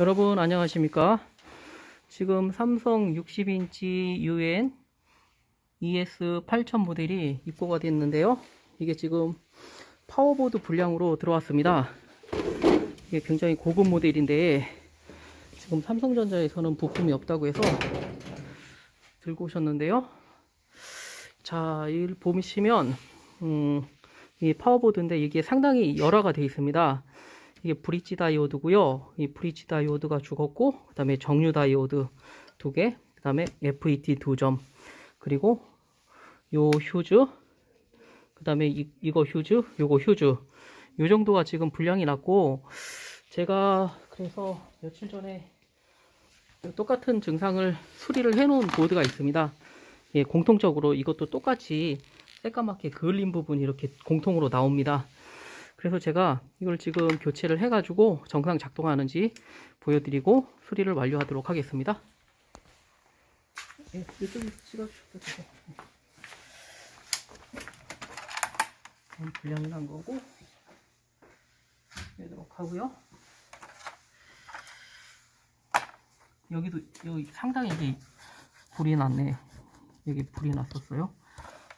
여러분 안녕하십니까? 지금 삼성 60인치 UN ES 8000 모델이 입고가 됐는데요. 이게 지금 파워보드 불량으로 들어왔습니다. 이게 굉장히 고급 모델인데 지금 삼성전자에서는 부품이 없다고 해서 들고 오셨는데요. 자, 이걸 보시면 음, 이 파워보드인데 이게 상당히 열화가 되어 있습니다. 이게 브릿지 다이오드고요. 이 브릿지 다이오드가 죽었고 그 다음에 정류 다이오드 두 개, 그 다음에 FET 두 점, 그리고 요 휴즈, 그 다음에 이거 휴즈, 요거 휴즈 요 정도가 지금 분량이 났고 제가 그래서 며칠 전에 똑같은 증상을 수리를 해 놓은 보드가 있습니다. 예, 공통적으로 이것도 똑같이 새까맣게 그을린 부분이 이렇게 공통으로 나옵니다. 그래서 제가 이걸 지금 교체를 해가지고 정상 작동하는지 보여드리고 수리를 완료하도록 하겠습니다. 예, 이쪽에서 찍어주셔도 되고. 분량이 난 거고, 빼도록 하고요. 여기도, 여기 상당히 이게 불이 났네. 여기 불이 났었어요.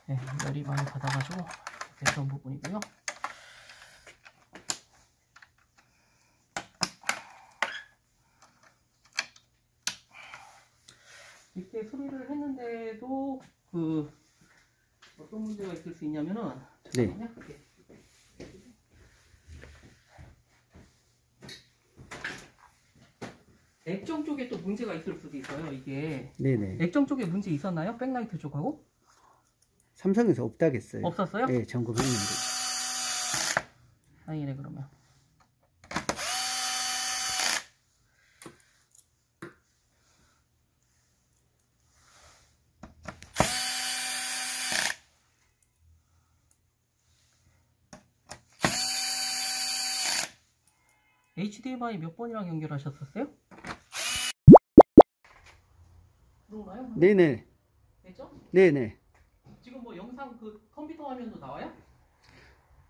네, 열이 많이 받아가지고 됐던 부분이고요. 이렇게 수리를 했는데도 그 어떤 문제가 있을 수 있냐면은 네. 액정 쪽에 또 문제가 있을 수도 있어요. 이게 네네. 액정 쪽에 문제 있었나요? 백라이트 쪽하고? 삼성에서 없다겠어요. 없었어요? 네, 점검했는데. 다행이네 그러면. HDMI 몇 번이랑 연결하셨었어요? 그런가요? 네네. 됐죠? 네네. 지금 뭐 영상 그 컴퓨터 화면도 나와요?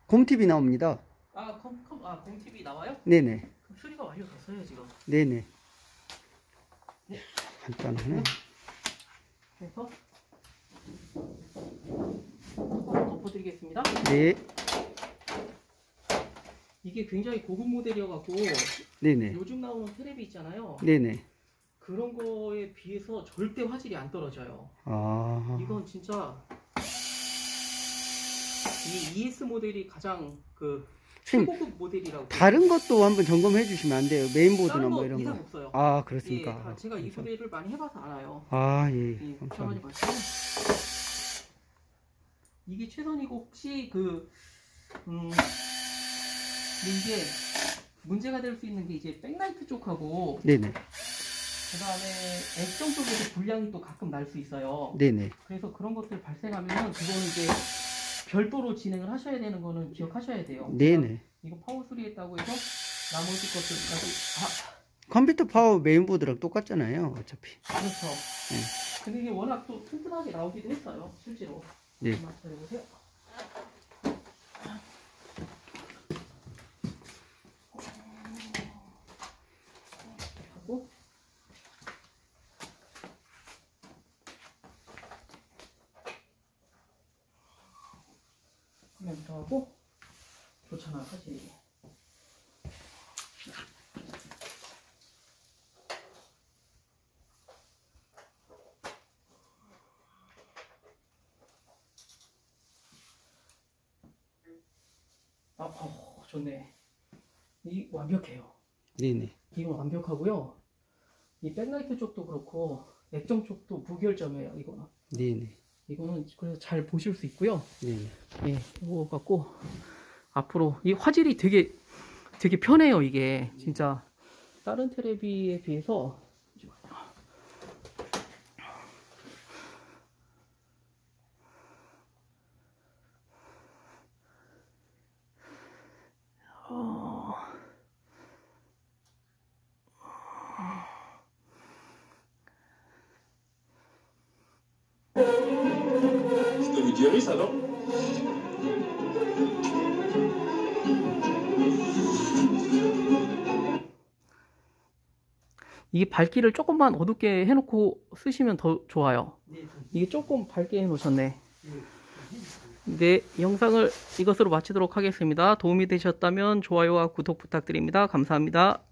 곰TV 나옵니다. 아, 컴, 컴, 아, 공TV 나와요? 네네. 그럼 수리가 완료됐어요, 지금. 네네. 네. 간단하네. 그래서 뚜껑을 덮어드리겠습니다. 네. 이게 굉장히 고급 모델이어갖고 네네. 요즘 나오는 테레비 있잖아요. 네네. 그런 거에 비해서 절대 화질이 안 떨어져요. 아. 이건 진짜 이 ES 모델이 가장 그 최고급 모델이라고. 다른 것도 한번 점검해 주시면 안 돼요? 메인보드나 뭐거 이런 거. 없어요. 아, 예, 그렇습니까? 다 제가 이 모델을 많이 해봐서 알아요. 아, 예. 예, 감사합니다. 이게 최선이고 혹시 그 음, 이게 문제가 될 수 있는 게 이제 백라이트 쪽하고 네네. 그 다음에 액정 쪽에서 불량이 또 가끔 날 수 있어요. 네네. 그래서 그런 것들 발생하면 그거는 이제 별도로 진행을 하셔야 되는 거는 기억하셔야 돼요. 네네. 이거 파워 수리했다고 해서 나머지 것들까지 아 컴퓨터 파워 메인보드랑 똑같잖아요. 어차피. 그렇죠. 네. 근데 이게 워낙 또 튼튼하게 나오기도 했어요. 실제로. 네. 한번 보세요. 하고 화면부터 하고 좋잖아 사실 아, 어, 좋네. 이 완벽해요. 네네. 이건 완벽하고요. 이 백라이트 쪽도 그렇고 액정 쪽도 무결점이에요. 이거는. 네네. 이거는 그래서 잘 보실 수 있고요. 네네. 예, 이거 갖고 앞으로 이 화질이 되게 되게 편해요. 이게 진짜 다른 테레비에 비해서 va 이게 밝기를 조금만 어둡게 해놓고 쓰시면 더 좋아요. 이게 조금 밝게 해놓으셨네. 네, 영상을 이것으로 마치도록 하겠습니다. 도움이 되셨다면 좋아요와 구독 부탁드립니다. 감사합니다.